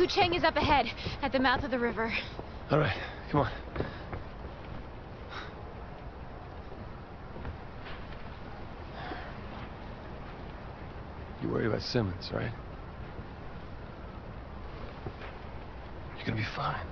Kucheng is up ahead, at the mouth of the river. All right, come on. You worry about Simmons, right? You're gonna be fine.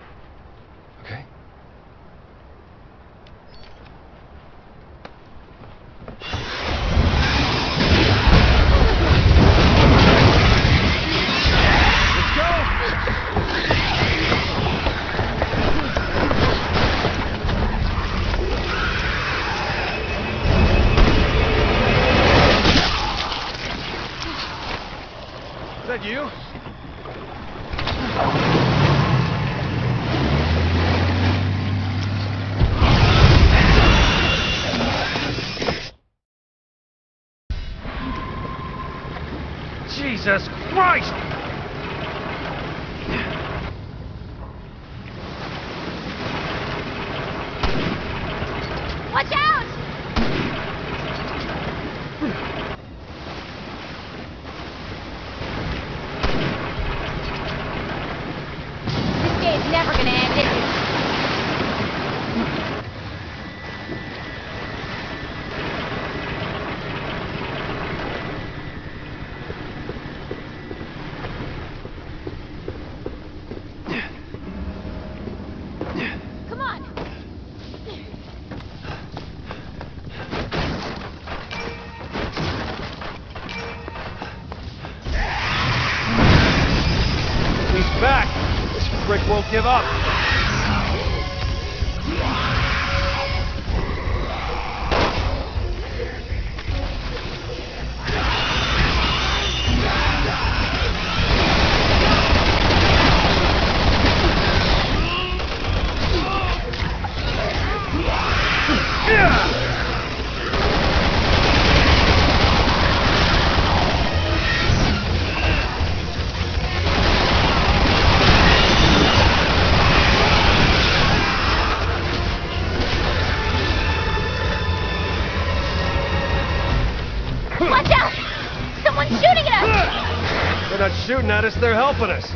Shooting at us, they're helping us.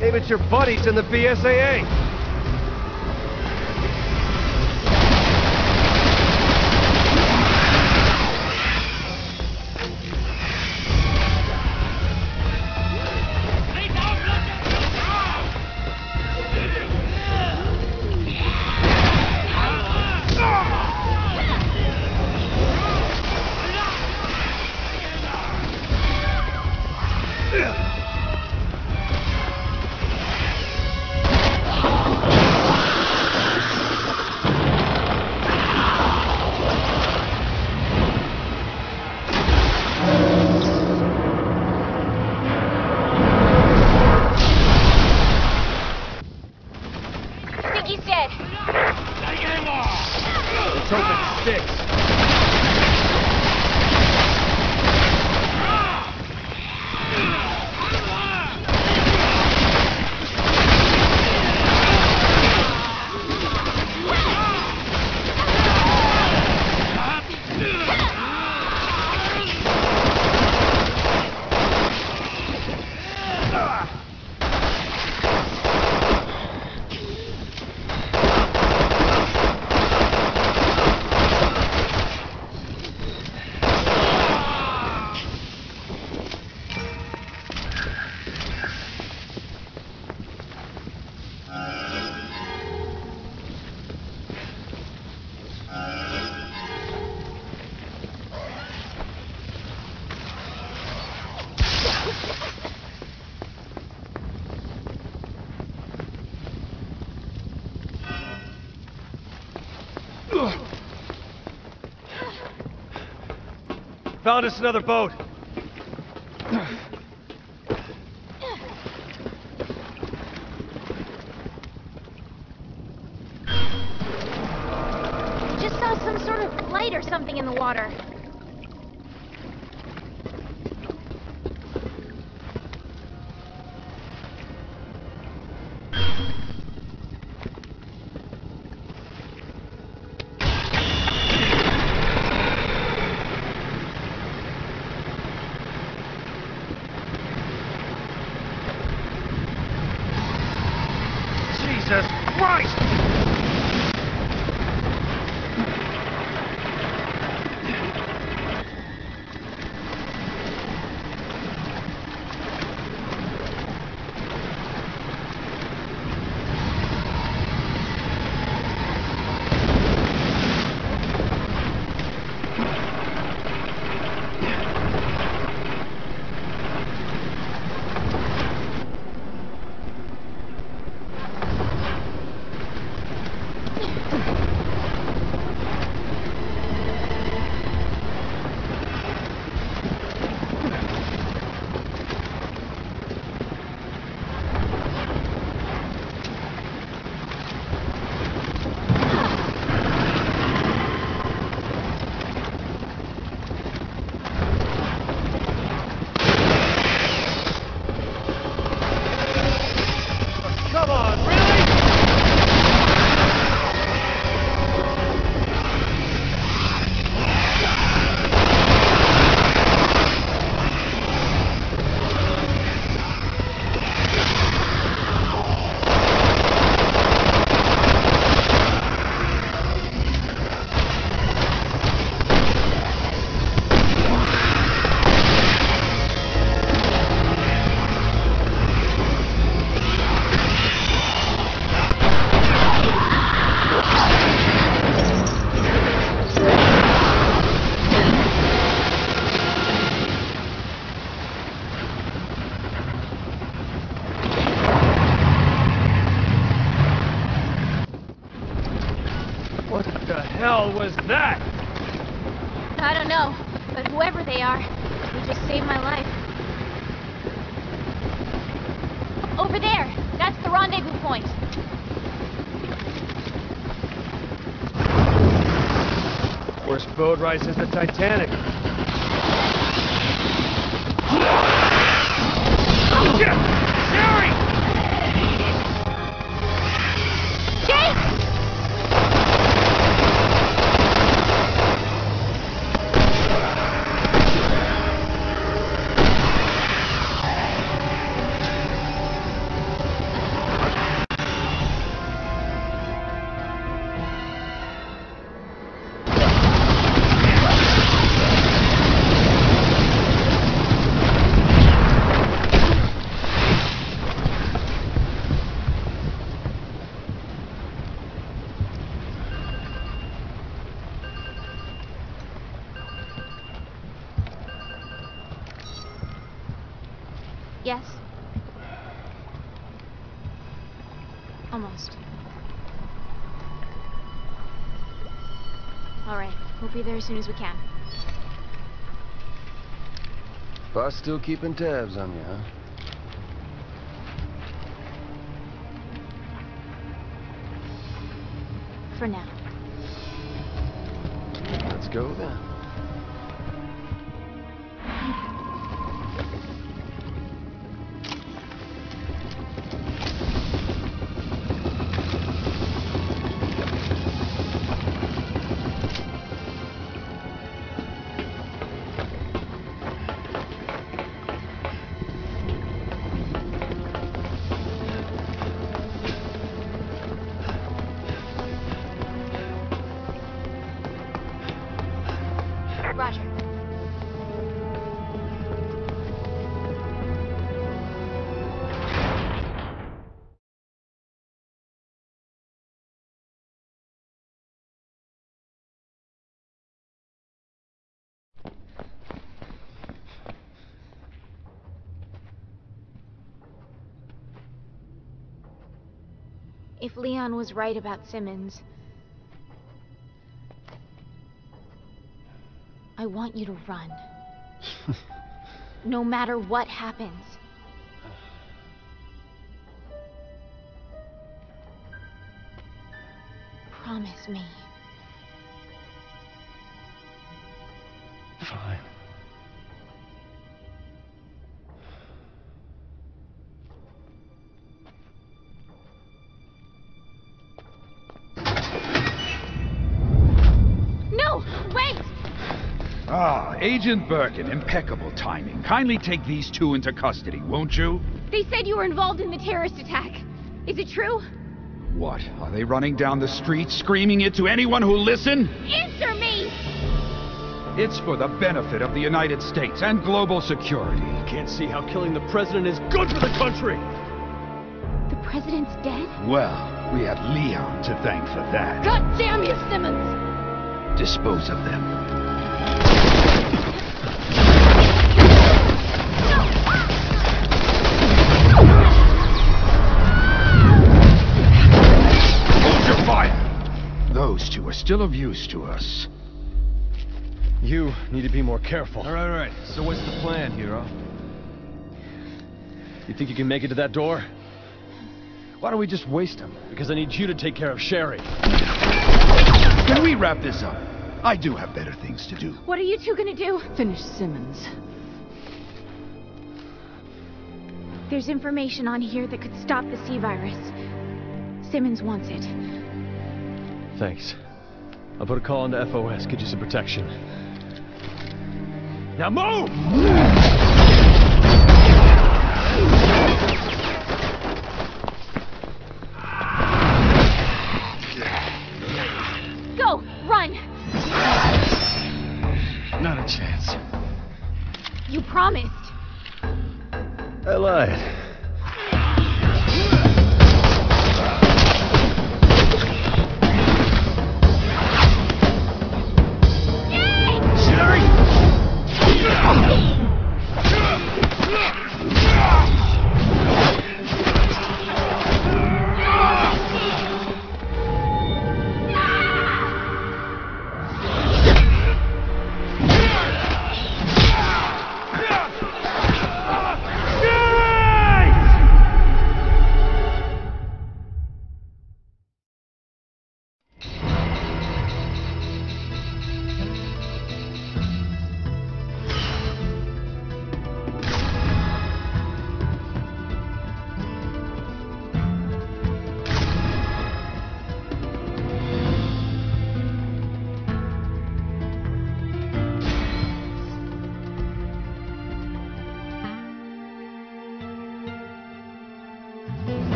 Maybe it's your buddies in the BSAA. Found us another boat. Just saw some sort of light or something in the water. Just saved my life. Over there! That's the rendezvous point. Worst boat ride since the Titanic. Shit! Yes. Almost. Alright, we'll be there as soon as we can. Boss still keeping tabs on you, huh? For now. Let's go then. If Leon was right about Simmons, I want you to run. no matter what happens. Promise me. Agent Birkin, impeccable timing. Kindly take these two into custody, won't you? They said you were involved in the terrorist attack. Is it true? What? Are they running down the street screaming it to anyone who'll listen? Answer me! It's for the benefit of the United States and global security. Can't see how killing the president is good for the country! The president's dead? Well, we have Leon to thank for that. God damn you, Simmons! Dispose of them. Still of use to us. You need to be more careful. Alright, alright. So what's the plan, hero? You think you can make it to that door? Why don't we just waste them? Because I need you to take care of Sherry. Can we wrap this up? I do have better things to do. What are you two gonna do? Finish Simmons. There's information on here that could stop the C virus. Simmons wants it. Thanks. I'll put a call into FOS, get you some protection. Now move!